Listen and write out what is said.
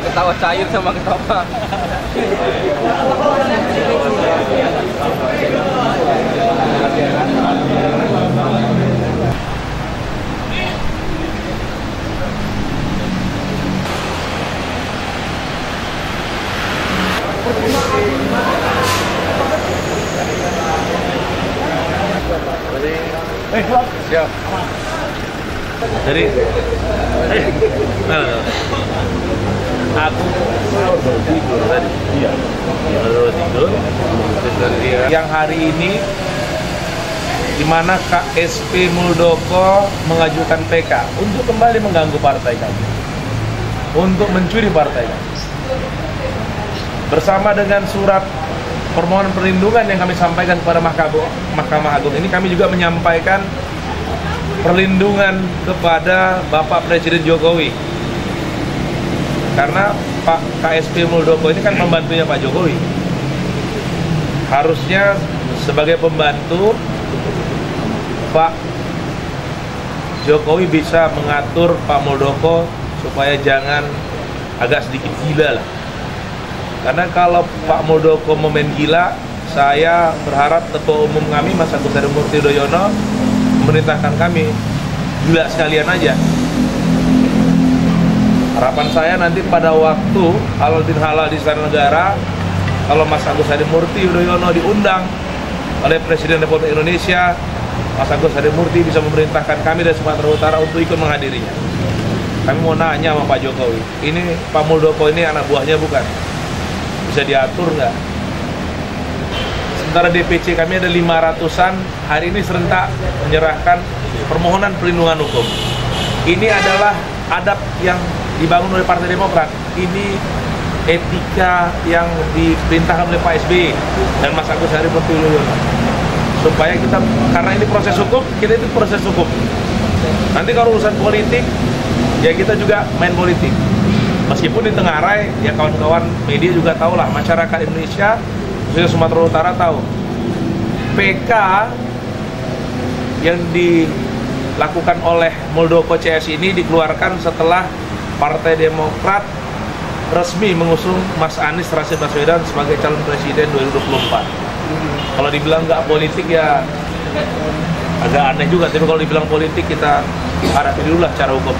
ketawa cair sama ketawa. Eh, siap. Jadi, eh, nah, nah. aku tidur tadi. Iya. Baru tidur. Terus Yang hari ini di mana KSP Muldoko mengajukan PK untuk kembali mengganggu partai kami, untuk mencuri partai kami. Bersama dengan surat permohonan perlindungan yang kami sampaikan kepada Mahkamah, Mahkamah Agung ini kami juga menyampaikan perlindungan kepada Bapak Presiden Jokowi. Karena Pak KSP Muldoko ini kan pembantunya Pak Jokowi. Harusnya sebagai pembantu Pak Jokowi bisa mengatur Pak Muldoko supaya jangan agak sedikit gila lah karena kalau Pak Muldoko main gila, saya berharap Ketua Umum kami Mas Agus Harimurti Yudhoyono memerintahkan kami gila sekalian aja. Harapan saya nanti pada waktu halal din halal di Istana Negara, kalau Mas Agus Harimurti Yudhoyono diundang oleh Presiden Republik Indonesia, Mas Agus Harimurti bisa memerintahkan kami dari Sumatera Utara untuk ikut menghadirinya. Kami mau nanya sama Pak Jokowi, ini Pak Muldoko ini anak buahnya bukan? Bisa diatur nggak? Sementara DPC kami ada 500-an, hari ini serentak menyerahkan permohonan perlindungan hukum. Ini adalah adab yang dibangun oleh Partai Demokrat. Ini etika yang diperintahkan oleh Pak SBY dan Mas Agus Harimurti Yudhoyono. Supaya kita, karena ini proses hukum, kita itu proses hukum. Nanti kalau urusan politik, ya kita juga main politik. Meskipun di Tenggarai, ya kawan-kawan media juga tahu lah, masyarakat Indonesia, khususnya Sumatera Utara tahu. PK yang dilakukan oleh Muldoko CS ini dikeluarkan setelah Partai Demokrat resmi mengusung Mas Anies Rashid Baswedan sebagai calon presiden 2024. Kalau dibilang nggak politik ya agak aneh juga, tapi kalau dibilang politik kita hadapi dulu lah cara hukum.